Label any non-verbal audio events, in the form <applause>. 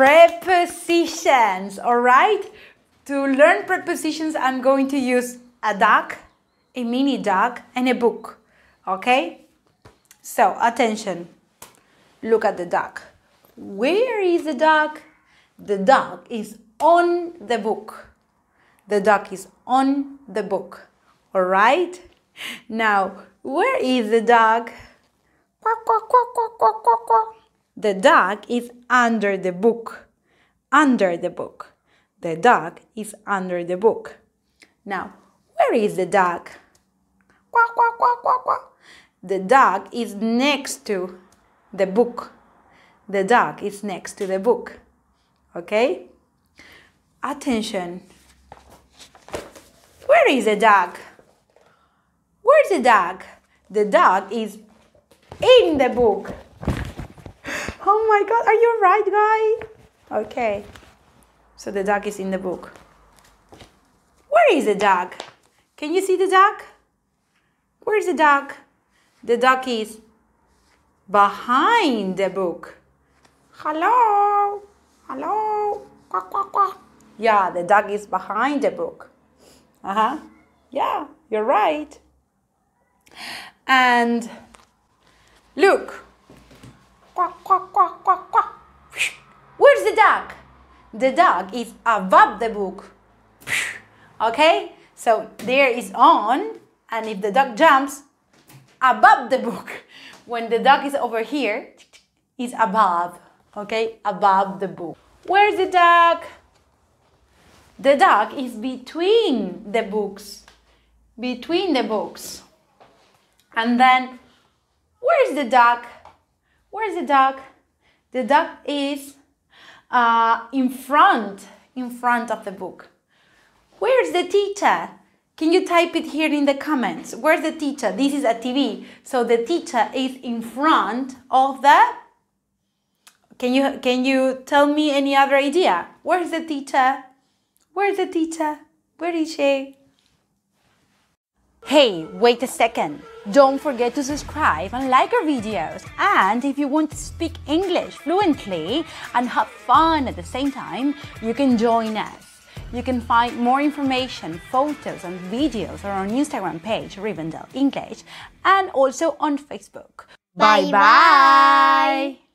prepositions, all right? To learn prepositions, I'm going to use a duck, a mini duck, and a book, okay? So, attention. Look at the duck. Where is the duck? The duck is on the book. The duck is on the book, all right? Now, where is the dog? Quack, quack, quack, quack, quack, quack, quack. The dog is under the book. Under the book. The dog is under the book. Now, where is the dog? Quack, quack, quack, quack, quack. The dog is next to the book. The dog is next to the book. Okay? Attention. Where is the dog? Where's the dog? The dog is in the book. Oh my god, are you right, guy? Okay. So the dog is in the book. Where is the dog? Can you see the dog? Where's the dog? The dog is behind the book. Hello? Hello? Quack, quack, quack. Yeah, the dog is behind the book. Uh huh. Yeah, you're right. And look. Quack, quack, quack, quack, quack. Where's the dog? The dog is above the book. Okay? So there is on, and if the dog jumps, above the book. <laughs> When the dog is over here, is above. Okay? Above the book. Where's the dog? The dog is between the books. Between the books. And then, where's the dog? Where's the dog? The dog is uh, in front, in front of the book. Where's the teacher? Can you type it here in the comments? Where's the teacher? This is a TV. So the teacher is in front of the... Can you, can you tell me any other idea? Where's the teacher? Where's the teacher? Where is she? Hey, wait a second. Don't forget to subscribe and like our videos. And if you want to speak English fluently and have fun at the same time, you can join us. You can find more information, photos, and videos on our Instagram page, Rivendell English, and also on Facebook. Bye bye.